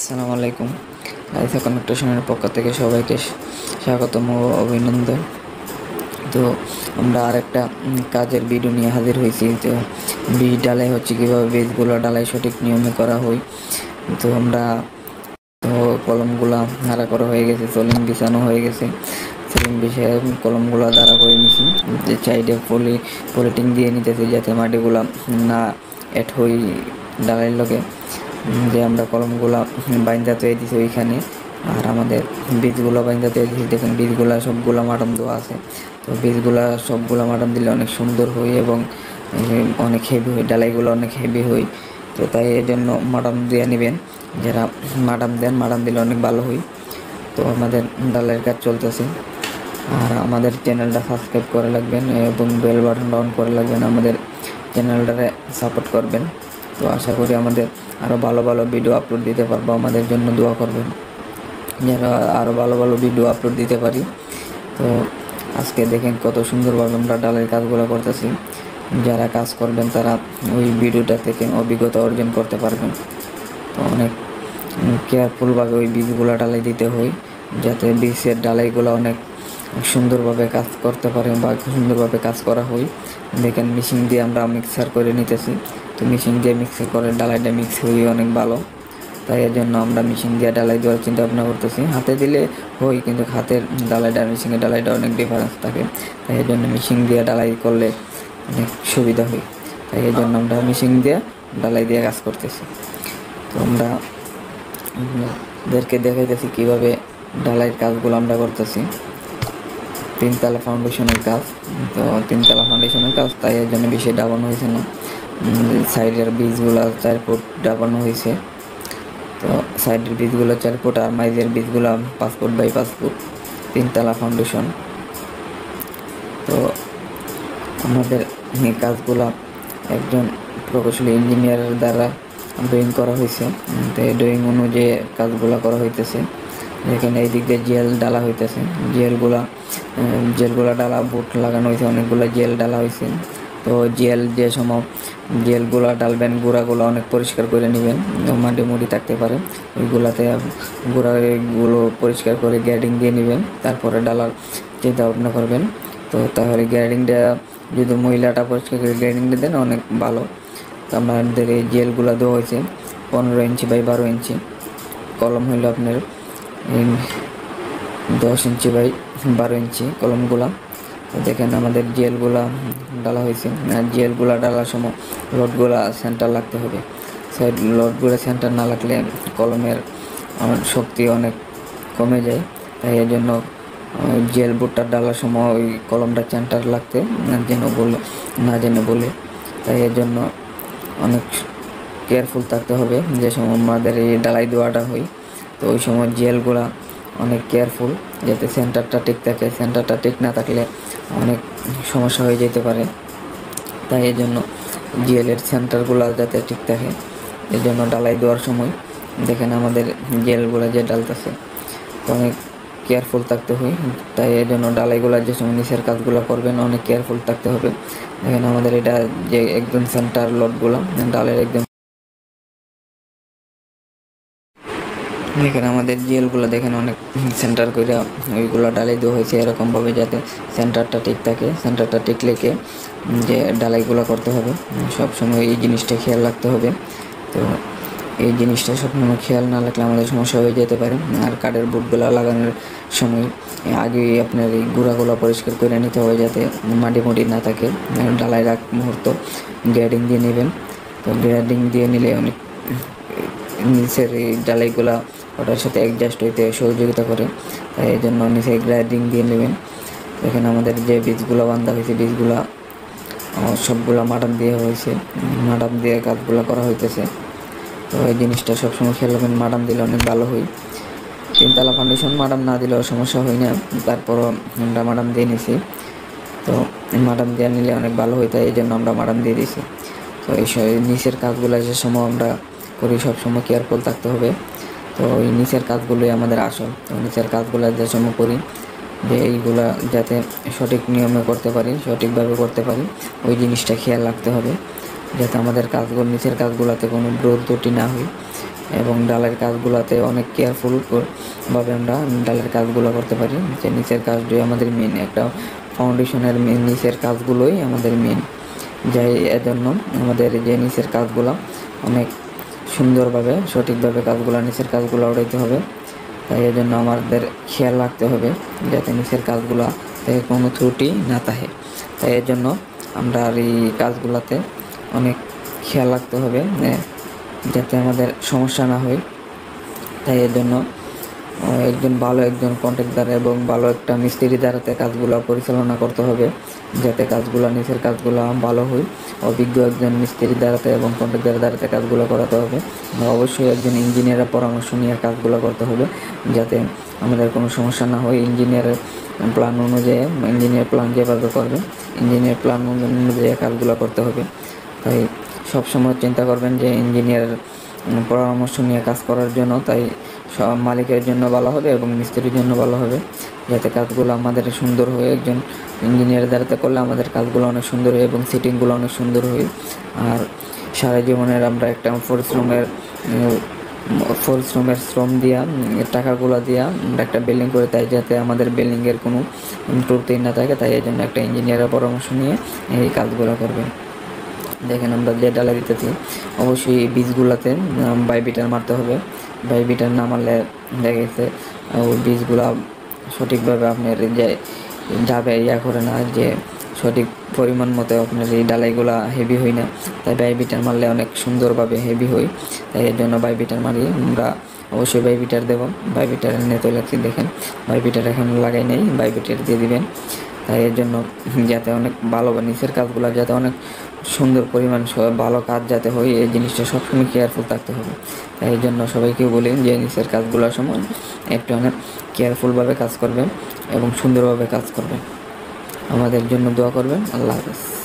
আসসালামু আলাইকুম। লাইফা কনেক্টেশনের পক্ষ থেকে সবাইকে স্বাগতম ও অভিনন্দন। তো আমরা আরেকটা কাজের ভিডিও নিয়ে হাজির হয়েছি। তো বীজ ডালাই হচ্ছে কীভাবে বীজগুলো ডালাই সঠিক নিয়মে করা হয়। তো আমরা, তো কলমগুলা নাড়া করা হয়ে গেছে সলিং বিছানো হয়ে গেছে। সলিং বিছিয়ে কলমগুলো দাঁড়া করে নিছি। যে সাইডে পলি পলিটিং দিয়ে নিতেছি যাতে মাটিগুলা না এট হই ডালাইয়ের লগে। যে আমরা কলমগুলা বাইন্দা তৈরি দিছি ওইখানে, আর আমাদের বীজগুলো বাইন্দা তৈরি দিছি, দেখেন বীজগুলা সবগুলা মাটন দেওয়া আছে। তো বীজগুলা সবগুলা মাটন দিলে অনেক সুন্দর হয় এবং অনেক হেভি হয়, ডালাইগুলো অনেক হেভি হয়। তো তাই এর জন্য মাটন দিয়ে নেবেন। যারা মাটন দেন মাটন দিলে অনেক ভালো হয়। তো আমাদের ডালের কাজ চলতেছে। আর আমাদের চ্যানেলটা সাবস্ক্রাইব করে রাখবেন এবং বেল বাটনটা অন করে রাখবেন। আমাদের চ্যানেলটারে সাপোর্ট করবেন। তো আশা করি আমাদের আরও ভালো ভালো ভিডিও আপলোড দিতে পারব, আমাদের জন্য দোয়া করবেন। যেন আরও ভালো ভালো ভিডিও আপলোড দিতে পারি। তো আজকে দেখেন কত সুন্দরভাবে আমরা ডালের কাজগুলো করতেছি। যারা কাজ করবেন তারা ওই ভিডিওটা থেকে অভিজ্ঞতা অর্জন করতে পারবেন। তো অনেক কেয়ারফুলভাবে ওই বীজগুলো ডালাই দিতে হয়, যাতে বীজের ডালাইগুলো অনেক সুন্দরভাবে কাজ করতে পারে বা সুন্দরভাবে কাজ করা হয়। দেখেন মেশিন দিয়ে আমরা মিক্সার করে নিতেছি। তো মেশিন দিয়ে মিক্সার করে ডালাইটা মিক্স হয়ে অনেক ভালো, তাই এর জন্য আমরা মেশিন দিয়ে ডালাই দেওয়ার চিন্তা ভাবনা করতেছি। হাতে দিলে হয় কিন্তু হাতের ডালাইটা মেশিনের ডালাইটা অনেক ডিফারেন্স থাকে, তাই এর জন্য মেশিন দিয়ে ডালাই করলে অনেক সুবিধা হয়। তাই এর জন্য আমরা মেশিন দিয়ে ডালাই দিয়ে কাজ করতেছি। তো আমরা আপনাদেরকে দেখাইতেছি কীভাবে ডালাইয়ের কাজগুলো আমরা করতেছি। তিনতলা ফাউন্ডেশনের কাজ, তো তিনতলা ফাউন্ডেশনের কাজ, তাই এর জন্য বেশি ডাবানো হয়েছে না। সাইডের বীজগুলো চার ফুট ডাবানো হয়েছে। তো সাইডের বীজগুলো চার ফুট আর মাইজের বীজগুলো ফুট বাই ফুট, তিনতলা ফাউন্ডেশন তো আমাদের কাজগুলো একজন প্রকৌশলী ইঞ্জিনিয়ারের দ্বারা ড্রয়িং করা হয়েছে। তো ড্রয়িং অনুযায়ী কাজগুলো করা হইতেছে। এখানে এই দিক দিয়ে জেল ডালা হইতেছে। জেলগুলা জেলগুলা ডালা, বুট লাগানো হয়েছে, অনেকগুলো জেল ডালা হয়েছে। তো জেল যে সময় জেলগুলা, ডালবেন গুঁড়াগুলো অনেক পরিষ্কার করে নেবেন, মাটি মুড়ি থাকতে পারে। ওইগুলাতে গুঁড়াগুলো পরিষ্কার করে গ্যাডিং দিয়ে নেবেন, তারপরে ডালার চিন্তা ভাবনা করবেন। তো তাহলে গ্যাডিংটা যদি মহিলাটা পরিষ্কার করে গ্যাডিংটা দেন, অনেক ভালো। তো আমাদের এই জেলগুলো দেওয়া হয়েছে পনেরো ইঞ্চি বাই বারো ইঞ্চি। কলম হইল আপনার দশ ইঞ্চি বাই বারো ইঞ্চি কলমগুলা। দেখেন আমাদের জেলগুলা ডালা হয়েছে। আর জেলগুলা ডালার সময় লোডগুলা সেন্টার লাগতে হবে। সাইড লোডগুলো সেন্টার না লাগলে কলমের শক্তি অনেক কমে যায়। তাই এর জন্য জেল বুটটা ডালার সময় ওই কলমটা সেন্টার লাগতে না যেন বলে, না যেন বলে। তাই এর জন্য অনেক কেয়ারফুল থাকতে হবে যে সময় আমাদের এই ডালাই দেওয়াটা হয়। তো ওই সময় জেলগুলা অনেক কেয়ারফুল যাতে সেন্টারটা ঠিক থাকে। সেন্টারটা ঠিক না থাকলে অনেক সমস্যা হয়ে যেতে পারে। তাই এই জন্য জেলের সেন্টারগুলো যাতে ঠিক থাকে এর জন্য ডালাই দেওয়ার সময় দেখেন আমাদের জেলগুলো যে ডালতেছে তো অনেক কেয়ারফুল থাকতে হয় তাই এর জন্য ডালাইগুলো যে সময় নিচের কাজগুলো করবেন, অনেক কেয়ারফুল থাকতে হবে। দেখেন আমাদের এটা যে একদম সেন্টার লোডগুলো ডালের একদম দেখেন আমাদের জেলগুলো দেখেন অনেক সেন্টার করে ওইগুলো ডালাই দেওয়া হয়েছে এরকমভাবে যাতে সেন্টারটা ঠিক থাকে, সেন্টারটা ঠিক লেগে যে ডালাইগুলো করতে হবে। সব সময় এই জিনিসটা খেয়াল রাখতে হবে। তো এই জিনিসটা সবসময় খেয়াল না রাখলে আমাদের সমস্যা হয়ে যেতে পারে। আর কাঠের বুটগুলো লাগানোর সময় আগে আপনার এই গুঁড়াগুলো পরিষ্কার করে নিতে হবে যাতে মাটি মুটি না থাকে। ডালাই রাখ মুহূর্ত গ্রেডিং দিয়ে নেবেন। তো গ্রেডিং দিয়ে নিলে অনেক নিচের এই ডালাইগুলা ওটার সাথে অ্যাডজাস্ট হইতে সহযোগিতা করে। তাই এই জন্য নিচে গ্রাইডিং দিয়ে নেবেন। এখানে আমাদের যে বীজগুলো বান্ধা হয়েছে, বীজগুলা সবগুলো মাটান দিয়ে হয়েছে। মাটান দিয়ে কাজগুলো করা হইতেছে। তো এই জিনিসটা সবসময় খেয়াল রাখবেন মাটান দিলে অনেক ভালো হয়। তিনতলা ফাউন্ডেশন মাডাম না দিলেও সমস্যা হয় না। তারপরও আমরা মাডাম দিয়ে নিছি। তো মাডাম দিয়ে নিলে অনেক ভালো তাই এই জন্য আমরা মাডাম দিয়ে দিছি। তো এই নিচের কাজগুলো যে সময় আমরা করি, সবসময় কেয়ারফুল থাকতে হবে। তো ওই নিচের কাজগুলোই আমাদের আসল। তো নিচের কাজগুলো যে সময় করি, যে এইগুলা যাতে সঠিক নিয়মে করতে পারি, সঠিকভাবে করতে পারি, ওই জিনিসটা খেয়াল রাখতে হবে। যাতে আমাদের কাজগুলো, নিচের কাজগুলোতে কোনো ব্রোধ ত্রুটি না হয় এবং ডালের কাজগুলোতে অনেক কেয়ারফুল ভাবে আমরা ডালের কাজগুলো করতে পারি। যে নিচের কাজটাই আমাদের মেন একটা ফাউন্ডেশনের মেন নিচের কাজগুলোই আমাদের মেন যাই এজন্য আমাদের যে নিচের কাজগুলো অনেক সুন্দরভাবে, সঠিকভাবে কাজগুলো, নিচের কাজগুলো উড়াইতে হবে। তাই এই জন্য আমাদের খেয়াল রাখতে হবে যাতে নিচের কাজগুলো থেকে কোনো ত্রুটি না থাকে। তাই এর জন্য আমরা এই কাজগুলোতে অনেক খেয়াল রাখতে হবে যাতে আমাদের সমস্যা না হয়। তাই এর জন্য একজন ভালো একজন কন্ট্রাক্টর এবং ভালো একটা মিস্ত্রি দ্বারাতে কাজগুলো পরিচালনা করতে হবে, যাতে কাজগুলো নিচের কাজগুলো ভালো হয়। অভিজ্ঞ একজন মিস্ত্রি দ্বারাতে এবং কন্ট্রাক্টর দ্বারাতে কাজগুলো করাতে হবে। অবশ্যই একজন ইঞ্জিনিয়ারের পরামর্শ নিয়ে কাজগুলো করতে হবে, যাতে আমাদের কোনো সমস্যা না হয়। ইঞ্জিনিয়ারের প্ল্যান অনুযায়ী ইঞ্জিনিয়ার প্ল্যান যেভাবে করবে ইঞ্জিনিয়ার প্ল্যান অনুযায়ী কাজগুলো করতে হবে। তাই সবসময় চিন্তা করবেন যে ইঞ্জিনিয়ারের পরামর্শ নিয়ে কাজ করার জন্য, তাই মালিকের জন্য ভালো হবে এবং মিস্ত্রির জন্য ভালো হবে। যাতে কাজগুলো আমাদের সুন্দর হয়ে, একজন ইঞ্জিনিয়ার দ্বারাতে করলে আমাদের কাজগুলো অনেক সুন্দর হয় এবং সিটিংগুলো অনেক সুন্দর হয়। আর সারা জীবনের আমরা একটা পরিশ্রমের পরিশ্রমের শ্রম দিয়া টাকাগুলো দিয়া আমরা একটা বিল্ডিং করে, তাই যাতে আমাদের বিল্ডিংয়ের কোনো ত্রুটি না থাকে, তাই এই জন্য একটা ইঞ্জিনিয়ারের পরামর্শ নিয়ে এই কাজগুলো করবেন। দেখেন আমরা যে ডালা দিতেছি। অবশ্যই এই বীজগুলোতে বাইবিটার মারতে হবে। বাইবিটার না মারলে দেখা গেছে ওই বীজগুলা সঠিকভাবে আপনার যে যাবে, ইয়া করে না, যে সঠিক পরিমাণ মতো আপনার এই ডালাইগুলা হেভি হয় না। তাই বাইবিটার মারলে অনেক সুন্দরভাবে হেভি হয়। তাই এর জন্য বাইবিটার মারি। আমরা অবশ্যই বাইবিটার দেবো। বাইবিটার এনে তো লাগছে দেখেন। বাইবিটার এখন লাগাই নেই বাইবিটার দিয়ে দিবেন। তাই এর জন্য যাতে অনেক ভালো বা নিচের কাজগুলো যাতে অনেক সুন্দর পরিমাণ ভালো কাজ যাতে হয়, এই জিনিসটা সবসময় কেয়ারফুল থাকতে হবে। তাই জন্য সবাইকে বলি, যে নিচের কাজগুলোর সময় একটু অনেক কেয়ারফুলভাবে কাজ করবেন এবং সুন্দরভাবে কাজ করবেন। আমাদের জন্য দোয়া করবেন। আল্লাহ হাফেজ।